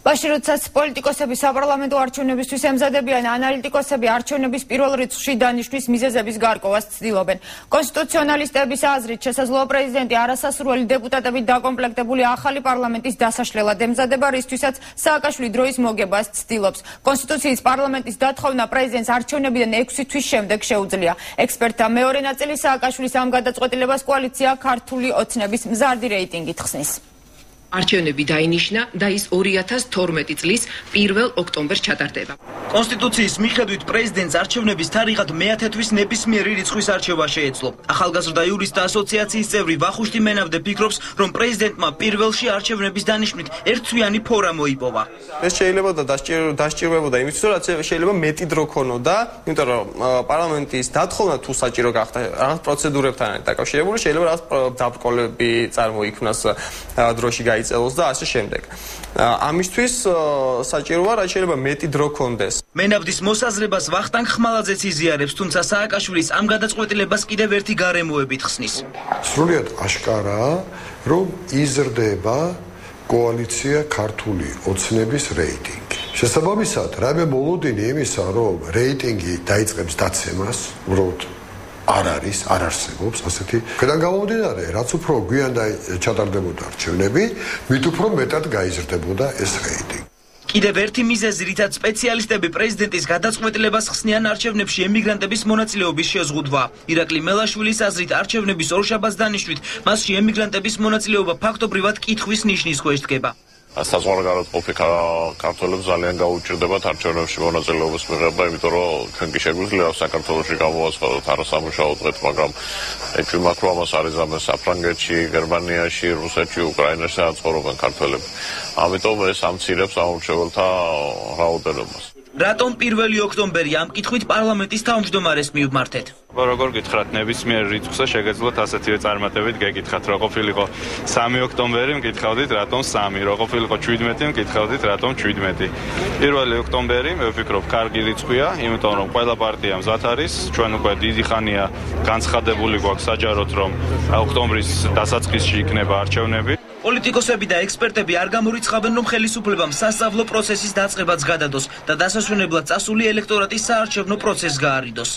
ბაში როდესაც პოლიტიკოსები საპარლამენტო არჩევნებისთვის ემზადებიან ანალიტიკოსები არჩევნების პირველ რიცხვში დანიშნვის მიზეზების გარკვევას ცდილობენ. კონსტიტუციონალისტების აზრით შესაძლოა პრეზიდენტი არასასურველი დეპუტატებით დაკომპლექტებული ახალი პარლამენტის დასაშლელად ემზადება რისთვისაც სააკაშვილი დროის მოგებას ცდილობს. კონსტიტუციის პარლამენტის დათხოვნა პრეზიდენტს არჩევნებიდან 6 თვის შემდეგ შეუძლია. ექსპერტთა მეორე ნაწილი სააკაშვილის ამ გადაწყვეტილებას კოალიცია ქართული ოცნების მზარდი რეიტინგით ხსნის არჩევნები დაინიშნა და ის 2012 წლის 1 ოქტომბერს ჩატარდება. კონსტიტუციის მიხედვით პრეზიდენტს არჩევნების თარიღად მეათე თვის ნებისმიერი რიცხვის არჩევა შეეძლო. ახალგაზრდა იურისტთა ასოციაციის წევრი ვახუშტი მენავდე ფიქრობს, რომ პრეზიდენტმა პირველში არჩევნების დანიშვნით ერთთვიანი ფორა მოიპოვა. ეს შეიძლება და დასჭირვებოდა იმისთვის, რომ შეიძლება მეტი დრო ქონოდა, იმიტომ რომ პარლამენტის დათხოვნა თუ საჭირო გახდა რაღაც პროცედურებთან დაკავშირებული, შეიძლება რაღაც დაბრკოლები წარმოიქმნას დროში გაი დაიწყოს და ასე შემდეგ. ამისთვის საჭიროა რა შეიძლება მეტი დრო კონდეს. მენავდის მოსაზრებას ვახტანგ ხმალაძეც იზიარებს, თუმცა სააკაშვილის ამ გადაწყვეტილებას კიდევ ერთი გარემოებით ხსნის. სრულიად აშკარაა, რომ იზრდება კოალიცია ქართული ოცნების რეიტინგი. შესაბამისად, რამე მოლოდინი იმისა, რომ რეიტინგი დაიწყებს დაცემას, უბრალოდ არ არის, არ არსებობს ასეთი. ქედან გამომდინარე, რაც უფრო გვიან და ჩატარდებოდა არჩევნები, მით უფრო მეტად გაიზრდებოდა ეს რეიტინგი. კიდევ ერთი მიზეზი, რითაც სპეციალისტები პრეზიდენტის გადაწყვეტილებას ხსნიან არჩევნებში ემიგრანტების მონაწილეობის შეზღუდვა. ირაკლი მელაშვილის აზრით, არჩევნების ორშაბათს დანიშნვით, მასში ემიგრანტების მონაწილეობა ფაქტობრივად კითხვის ნიშნის ქვეშ დგება. საზღვარგარეთ ყოფი ქართველებს ძალიან გაუჭირდებათ არჩევნებში მონაწილეობის მიღება, იმიტომ რომ ქენკი შეგვიძლია საქართველოსში გამოვაცხადოთ არასამუშაო დღეთ, მაგრამ მაქვს რომ ამას არის ამას საფრანგეთში, გერმანიაში, რუსეთში, უკრაინაში საცხოვრობენ ქართველები. ამიტომ ეს ამცირებს ამორჩეველთა რაოდენობას. რატომ 1 ოქტომბერი ამ კითხვით პარლამენტის თავმჯდომარეს მიუმართეთ? როგორ გითხრათ, ნებისმიერ რიცხვზე შეგეძლოთ ასეთივე წარმატებით გეკითხათ, რო ყოფილიყო 3 ოქტომბერი, მკითხავდით, რატომ 3, რო ყოფილიყო 17, მკითხავდით, რატომ 17. 1 ოქტომბერი, მე ვფიქრობ, კარგი რიცხვია, იმიტომ რომ ყველა პარტია მზად არის, ჩვენ უკვე დიდი ხანია განცხადებული გვაქვს საჯაროდ, რომ ოქტომბრის დასაწყისში იქნება არჩევნები. პოლიტიკოსები და ექსპერტები არ გამორიცხავენ, რომ ხელისუფლებამ სასწავლო პროცესის დაწყებაც გადადოს და დასასვენებლად წასული ელექტორატის საარჩევნო პროცესს გაარიდოს.